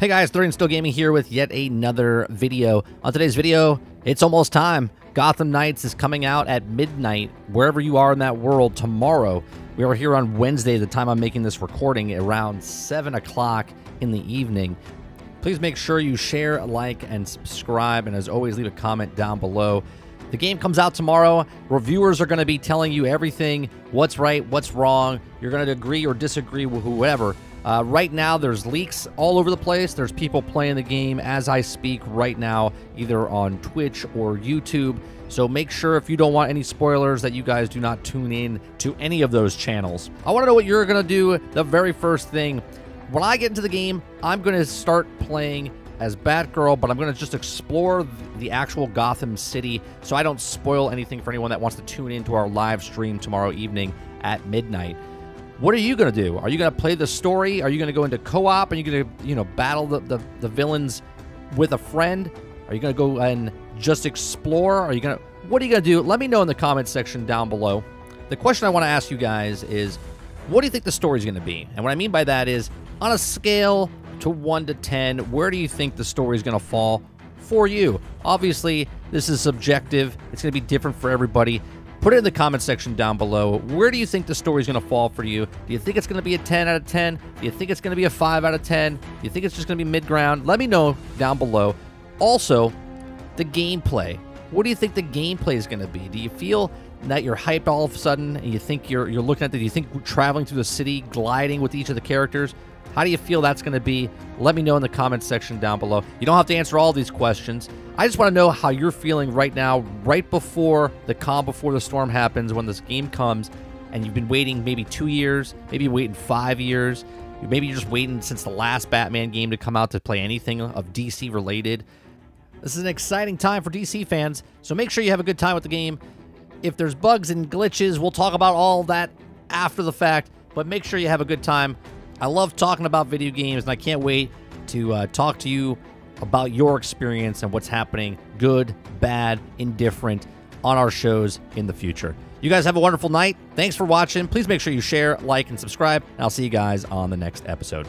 Hey guys, 30 and Still Gaming here with yet another video. On today's video, it's almost time. Gotham Knights is coming out at midnight, wherever you are in that world, tomorrow. We are here on Wednesday, the time I'm making this recording, around 7 o'clock in the evening. Please make sure you share, like, and subscribe, and as always, leave a comment down below. The game comes out tomorrow. Reviewers are going to be telling you everything what's right, what's wrong. You're going to agree or disagree with whoever. Uh, right now, there's leaks all over the place. There's people playing the game as I speak right now, either on Twitch or YouTube. So make sure if you don't want any spoilers that you guys do not tune in to any of those channels. I want to know what you're going to do the very first thing. When I get into the game, I'm going to start playing as Batgirl, but I'm going to just explore the actual Gotham City so I don't spoil anything for anyone that wants to tune into our live stream tomorrow evening at midnight. What are you going to do? Are you going to play the story? Are you going to go into co-op? Are you going to, you know, battle the, the, the villains with a friend? Are you going to go and just explore? Are you going to... What are you going to do? Let me know in the comments section down below. The question I want to ask you guys is, what do you think the story is going to be? And what I mean by that is, on a scale to 1 to 10, where do you think the story is going to fall for you? Obviously, this is subjective. It's going to be different for everybody. Put it in the comment section down below. Where do you think the story is going to fall for you? Do you think it's going to be a 10 out of 10? Do you think it's going to be a 5 out of 10? Do you think it's just going to be mid-ground? Let me know down below. Also, the gameplay. What do you think the gameplay is going to be? Do you feel that you're hyped all of a sudden and you think you're you're looking at the do you think traveling through the city gliding with each of the characters how do you feel that's going to be? Let me know in the comments section down below. You don't have to answer all these questions. I just want to know how you're feeling right now, right before the calm before the storm happens, when this game comes, and you've been waiting maybe two years, maybe you're waiting five years, maybe you're just waiting since the last Batman game to come out to play anything of DC related. This is an exciting time for DC fans, so make sure you have a good time with the game. If there's bugs and glitches, we'll talk about all that after the fact, but make sure you have a good time. I love talking about video games, and I can't wait to uh, talk to you about your experience and what's happening, good, bad, indifferent, on our shows in the future. You guys have a wonderful night. Thanks for watching. Please make sure you share, like, and subscribe. And I'll see you guys on the next episode.